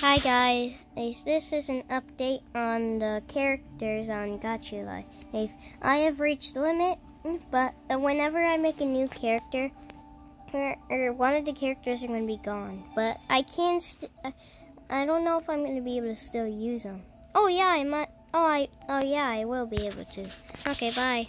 Hi guys, this is an update on the characters on Gacha Life. I have reached the limit, but whenever I make a new character, or one of the characters are going to be gone. But I can, st I don't know if I'm going to be able to still use them. Oh yeah, I might. Oh I. Oh yeah, I will be able to. Okay, bye.